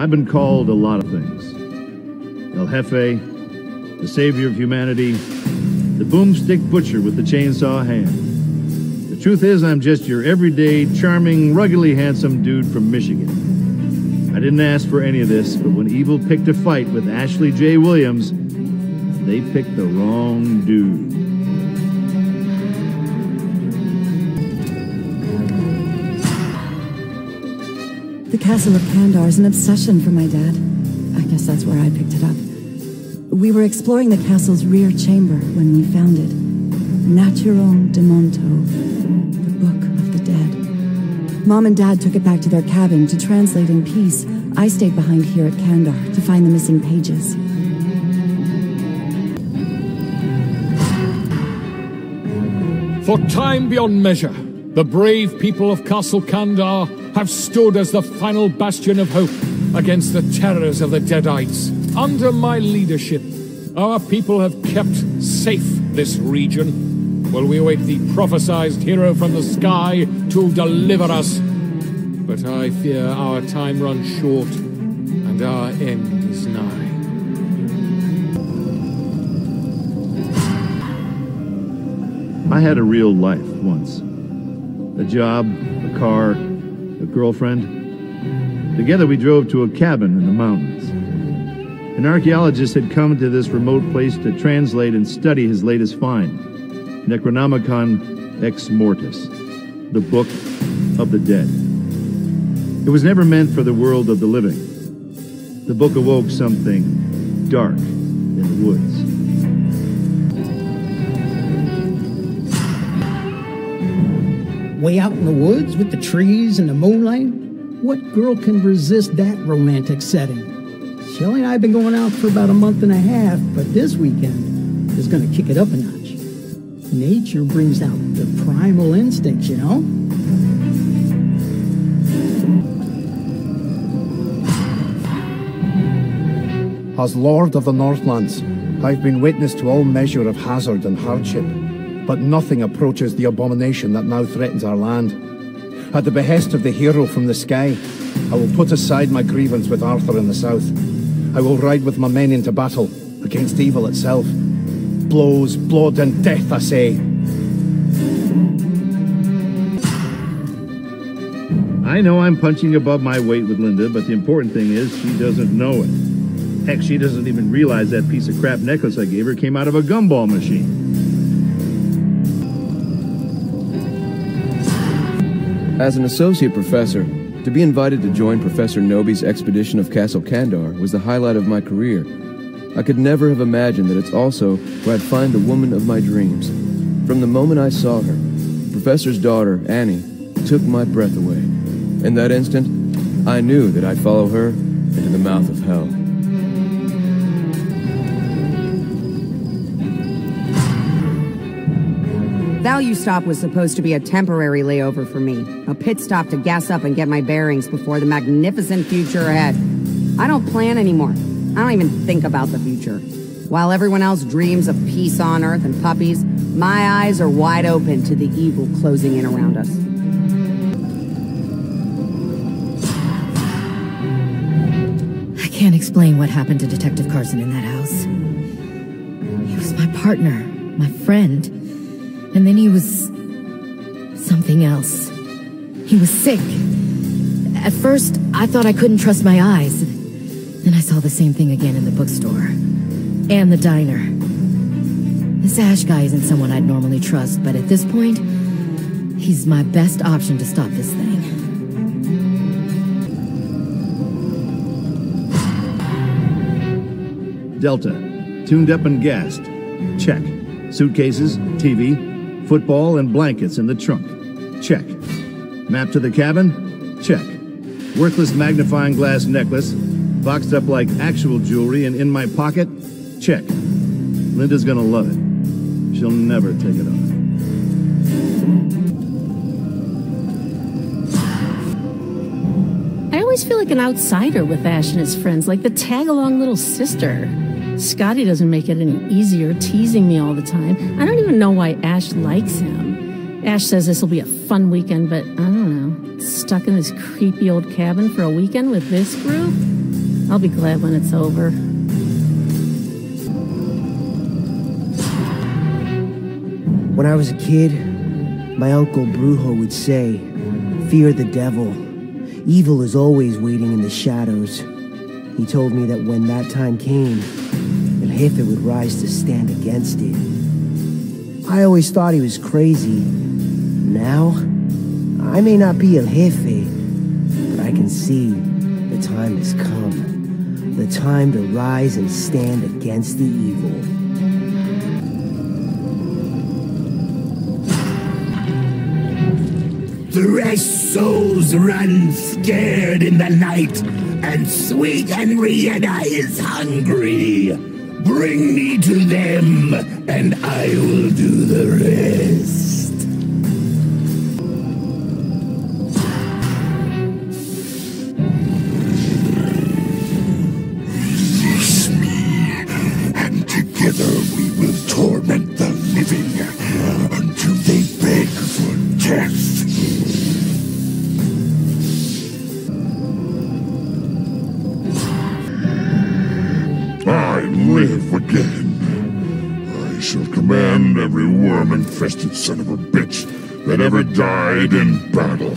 I've been called a lot of things. El Jefe, the savior of humanity, the boomstick butcher with the chainsaw hand. The truth is, I'm just your everyday, charming, ruggedly handsome dude from Michigan. I didn't ask for any of this, but when evil picked a fight with Ashley J. Williams, they picked the wrong dude. The Castle of Kandar is an obsession for my dad. I guess that's where I picked it up. We were exploring the castle's rear chamber when we found it. Naturom Demonto, the Book of the Dead. Mom and Dad took it back to their cabin to translate in peace. I stayed behind here at Kandar to find the missing pages. For time beyond measure, the brave people of Castle Kandar have stood as the final bastion of hope against the terrors of the Deadites. Under my leadership, our people have kept safe this region, while we await the prophesied hero from the sky to deliver us. But I fear our time runs short, and our end is nigh. I had a real life once. A job, a car, a girlfriend. Together we drove to a cabin in the mountains. An archaeologist had come to this remote place to translate and study his latest find, Necronomicon Ex Mortis, the Book of the Dead. It was never meant for the world of the living. The book awoke something dark in the woods. Way out in the woods with the trees and the moonlight? What girl can resist that romantic setting? Shelley and I have been going out for about a month and a half, but this weekend is going to kick it up a notch. Nature brings out the primal instincts, you know? As Lord of the Northlands, I've been witness to all measure of hazard and hardship, but nothing approaches the abomination that now threatens our land. At the behest of the hero from the sky, I will put aside my grievance with Arthur in the south. I will ride with my men into battle against evil itself. Blows, blood, and death, I say. I know I'm punching above my weight with Linda, but the important thing is she doesn't know it. Heck, she doesn't even realize that piece of crap necklace I gave her came out of a gumball machine. As an associate professor, to be invited to join Professor Knowby's expedition of Castle Kandar was the highlight of my career. I could never have imagined that it's also where I'd find the woman of my dreams. From the moment I saw her, professor's daughter, Annie, took my breath away. In that instant, I knew that I'd follow her into the mouth of hell. Value Stop was supposed to be a temporary layover for me, a pit stop to gas up and get my bearings before the magnificent future ahead. I don't plan anymore. I don't even think about the future. While everyone else dreams of peace on earth and puppies, my eyes are wide open to the evil closing in around us. I can't explain what happened to Detective Carson in that house. He was my partner, my friend, and then he was something else. He was sick. At first, I thought I couldn't trust my eyes. Then I saw the same thing again in the bookstore. And the diner. This Ash guy isn't someone I'd normally trust, but at this point, he's my best option to stop this thing. Delta, tuned up and gassed. Check. Suitcases, TV, football, and blankets in the trunk. Check. Map to the cabin? Check. Worthless magnifying glass necklace, boxed up like actual jewelry and in my pocket? Check. Linda's gonna love it. She'll never take it off. I always feel like an outsider with Ash and his friends, like the tag along little sister. Scotty doesn't make it any easier, teasing me all the time. I don't even know why Ash likes him. Ash says this will be a fun weekend, but I don't know. Stuck in this creepy old cabin for a weekend with this group? I'll be glad when it's over. When I was a kid, my uncle Brujo would say, Fear the devil. Evil is always waiting in the shadows. He told me that when that time came, El it would rise to stand against it. I always thought he was crazy. Now, I may not be El Jefe, but I can see the time has come. The time to rise and stand against the evil. Fresh souls run scared in the night, and sweet Henrietta is hungry. Bring me to them, and I will do the rest. Release me, and together we will torment the living again. I shall command every worm-infested son of a bitch that ever died in battle.